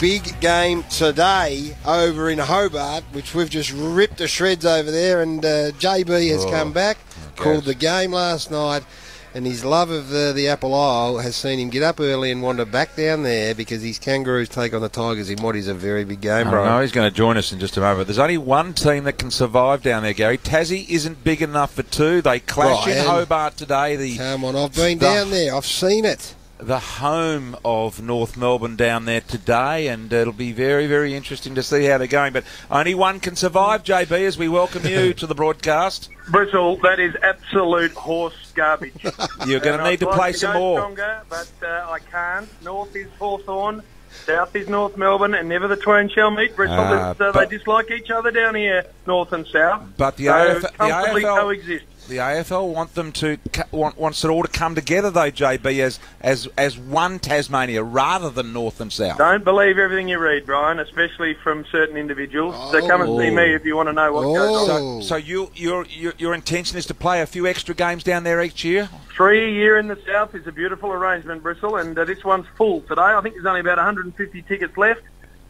big game today over in Hobart, which we've just ripped to shreds over there. And uh, JB has Oh, come back, called the game last night. And his love of uh, the Apple Isle has seen him get up early and wander back down there because his Kangaroos take on the Tigers in what is a very big game, I bro. know he's going to join us in just a moment. There's only one team that can survive down there, Garry. Tassie isn't big enough for two. They clash in Hobart today. The Come on, I've been The- down there. I've seen it. The home of North Melbourne down there today, and it'll be very, very interesting to see how they're going. But only one can survive, JB, as we welcome you to the broadcast. Bristle, that is absolute horse garbage. You're going to need I'd to like play to some go more. Stronger, but uh, I can't. North is Hawthorn, South is North Melbourne, and never the twain shall meet. Bristle, It's, uh, they dislike each other down here, North and South. But the so AF the comfortably AFL coexist. The AFL want them to want, wants it all to come together though, JB, as as as one Tasmania rather than North and South. Don't believe everything you read, Brian, especially from certain individuals. So come and see Oh. me if you want to know what goes on. Oh. So, so you, your, your your intention is to play a few extra games down there each year? Three a year in the south is a beautiful arrangement, Bristle, and uh, this one's full today. I think there's only about 150 tickets left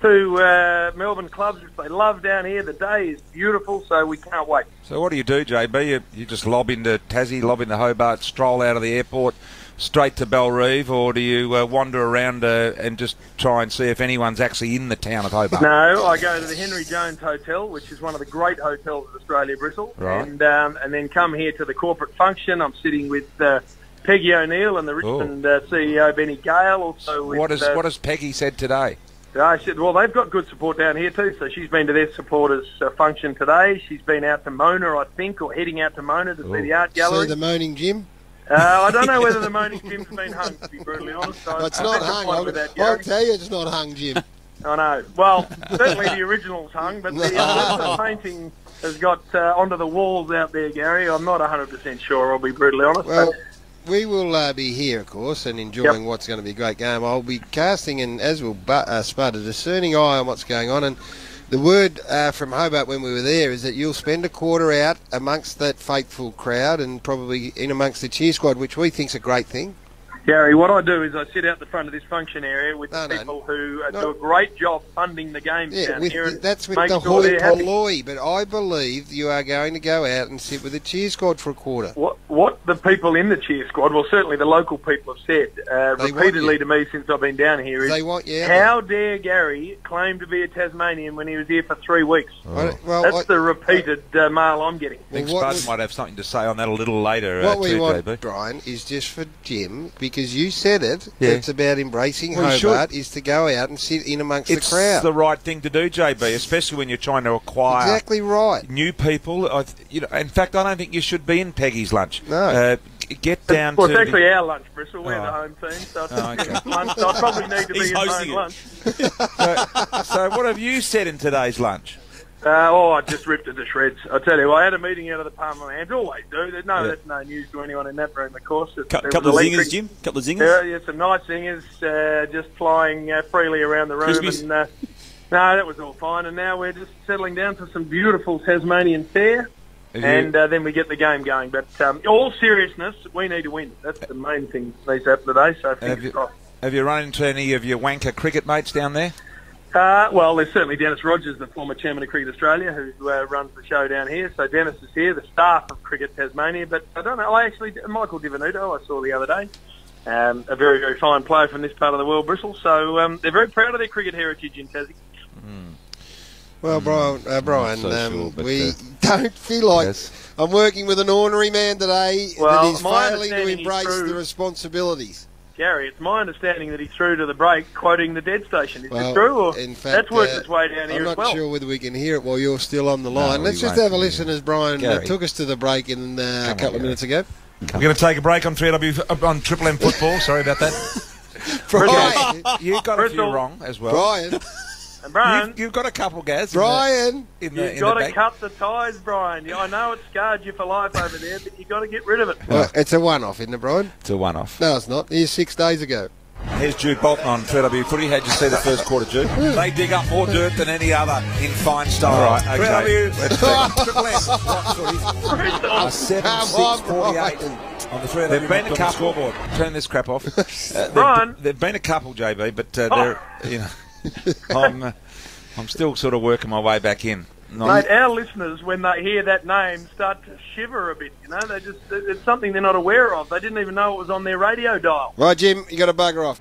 to uh, Melbourne clubs, which they love down here. The day is beautiful, so we can't wait. So what do you do, JB? You, you just lob into Tassie, lob into Hobart, stroll out of the airport straight to Bellerive, or do you uh, wander around uh, and just try and see if anyone's actually in the town of Hobart? No, I go to the Henry Jones Hotel, which is one of the great hotels of Australia, Bristle, Right. and um, and then come here to the corporate function. I'm sitting with uh, Peggy O'Neill and the Richmond uh, CEO Benny Gale. Also, with, What has uh, what has Peggy said today? I said, well, they've got good support down here too. So she's been to their supporters' uh, function today. She's been out to Mona, I think, or heading out to Mona to see the art See gallery. the moaning Jim? Uh, I don't know whether the moaning Jim's been hung, to be brutally honest. I, It's I not think I'm hung. fine I'll, that, I'll tell you it's not hung, Jim. I know. Well, certainly the original's hung, but the, uh, the painting has got uh, onto the walls out there, Garry. I'm not 100% sure, I'll be brutally honest. Well, but we will uh, be here, of course, and enjoying Yep. what's going to be a great game. I'll be casting, and as will Bu- uh, Spud, a discerning eye on what's going on. And the word uh, from Hobart when we were there is that you'll spend a quarter out amongst that faithful crowd and probably in amongst the cheer squad, which we think's a great thing. Garry, what I do is I sit out the front of this function area with No, the no. people who uh, No. do a great job funding the games Yeah, down with here. that's with the sure hoi polloi. But I believe you are going to go out and sit with the cheer squad for a quarter. What, what the people in the cheer squad, well, certainly the local people have said uh, repeatedly to me since I've been down here is They want you. out there. how dare Garry claim to be a Tasmanian when he was here for three weeks? I- well, That's I- the repeated uh, mail I'm getting. I think Well, what Spud might have something to say on that a little later What uh, we too, want, JB. Brian, is just for Jim because you said it. Yeah. It's about embracing Well. Hobart. Is to go out and sit in amongst It's the crowd. It's the right thing to do, JB, especially when you're trying to acquire exactly right. new people. I, th- you know, in fact, I don't think you should be in Peggy's lunch. No. Uh, get down Well, to it's the- actually our lunch, Bristle. We're Oh. the home team, so it's Oh, okay. lunch. So I probably need to be He's in my hosting own lunch. so, so what have you said in today's lunch? Uh, oh, I just ripped it to shreds. I tell you, I had a meeting out of the Parliament. Always do. There's no, Yeah. that's no news to anyone in that room, of course. It, Cou- couple of electric- zingers, Jim. A Couple of zingers. Yeah, yeah, some nice zingers, uh, just flying uh, freely around the room. Crispies? And, uh, no, that was all fine. And now we're just settling down for some beautiful Tasmanian fare. Have you- And uh, then we get the game going. But um, all seriousness, we need to win. That's the main thing that needs to happen today. So have, you, crossed. have you run into any of your wanker cricket mates down there? Uh, well, there's certainly Denis Rogers, the former chairman of Cricket Australia, who uh, runs the show down here. So Dennis is here, the staff of Cricket Tasmania. But I don't know. I actually Michael Di Venuto I saw the other day. Um, a very very fine player from this part of the world, Bristle. So um, they're very proud of their cricket heritage in Tassie. Well, Brian, uh, Brian, Hmm. so um, sure, but, we uh, don't feel like Yes. I'm working with an ornery man today Well, that is my failing to understanding is embrace true. the responsibilities. Garry, it's my understanding that he threw to the break, quoting the dead station. Is Well, this true? Or in fact, that's worked uh, its way down here I'm not well. sure whether we can hear it while you're still on the line. we Let's just have a listen as Brian uh, Garry. took us to the break in uh, a Come on, couple of minutes ago. We're going to take a break on 3AW on Triple M football. Sorry about that. Brian, You got a few wrong as well. Brian, And Brian, You've, you've got a couple, Gaz. in the- Brian. In the, you've in the got to cut the ties, Brian. I know it's scarred you for life over there, but you've got to get rid of it. Well, it's a one-off, isn't it, Brian? It's a one-off. No, it's not. Here's six days ago. Here's Jude Bolton on 3AW Footy. How'd you see the first quarter, Jude? They dig up more dirt than any other in fine style. All right, okay. 3AW. Let's take Triple M. What footy? A 7 Come 6 on, 48 Brian. on the 3AW. There've been a couple. Turn this crap off. Uh, there've- Brian. There've been a couple, JB, but uh, Oh. they're, you know. I'm, uh, I'm still sort of working my way back in. Mate, our listeners, when they hear that name, start to shiver a bit. You know, they just it's something they're not aware of. They didn't even know it was on their radio dial. Right, Jim, you got to bugger off.